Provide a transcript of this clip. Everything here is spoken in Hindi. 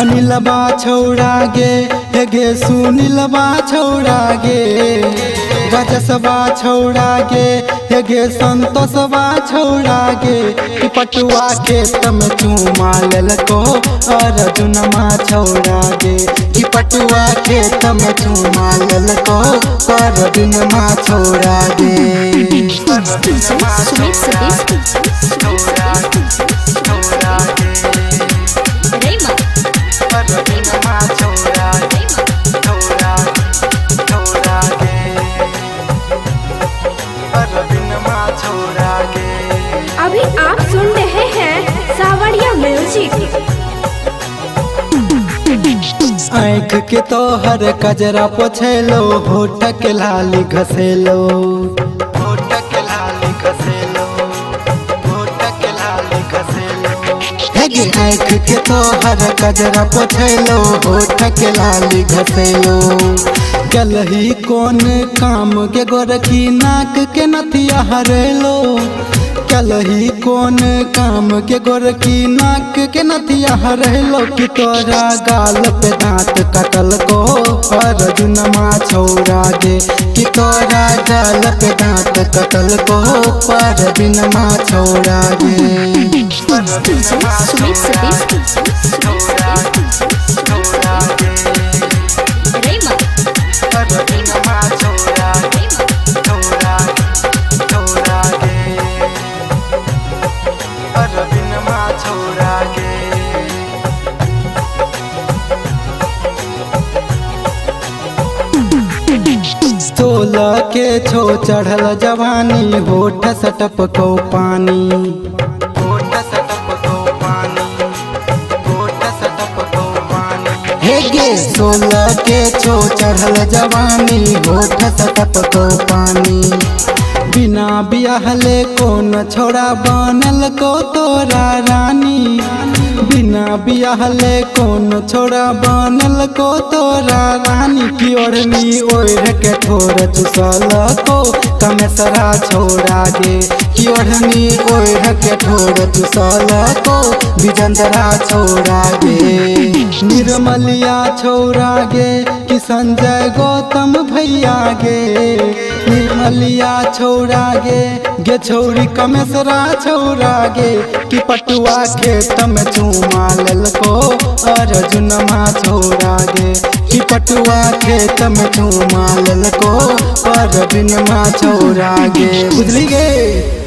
अनिलबा छौड़ा गे हे गे सुनीलबा छौड़ा गे रजसबा छौड़ा गे हे गे संतोषबा छौड़ा गे पटुआ खेत में चूमा लेलको अर्जुनमा छौड़ा गे पटुआ खेत में चूमा लेलको अर्जुनमा छौड़ा गे अभी आप सुन रहे हैं सावरिया म्यूज़िक। आँख के तोहर कजरा पोछेलो के लाली घसेलो। हे आँख के तोहर कजरा पोछेलो होठ के लाली घसेलो गलही कौन काम के गोरखी नाक के नथिया हरेलो कलही कौन काम के गोरखी नाक के नथिया हरेलो कि तोरा गाल पे दांत कटल को अर्जुनमा छौड़ा गे कि तोरा गाल पे दांत कटल को अर्जुनमा छौड़ा के छो चढ़ल जवानी होठ सटप को पानी। पानी हे गे सोलह के चो चढ़ल जवानी तो पानी। बिना बियाहले कौन छोड़ा बनल को तोरा रानी? बिना बियाहले कौन छोड़ा बनल को? तोरा रानी की ओढ़नी ओढ़ के ठोर चुसल को। कमेसरा छोड़ा गे की ओढ़नी ओढ़ के ठोर चुसल को। विजंदरा छोड़ा गे निर्मलिया छोड़ा गे कि संजय गौतम भैया गे, निर्मलिया छोड़ा गे गे छौरी कमेसरा छोड़ा गे, कि पटुआ खेत में चूमा लेलको अर्जुनमा छोड़ा गे, कि पटुआ खेत में चूमा लेलको अर्जुनमा छोड़ा गे। बुझली गे?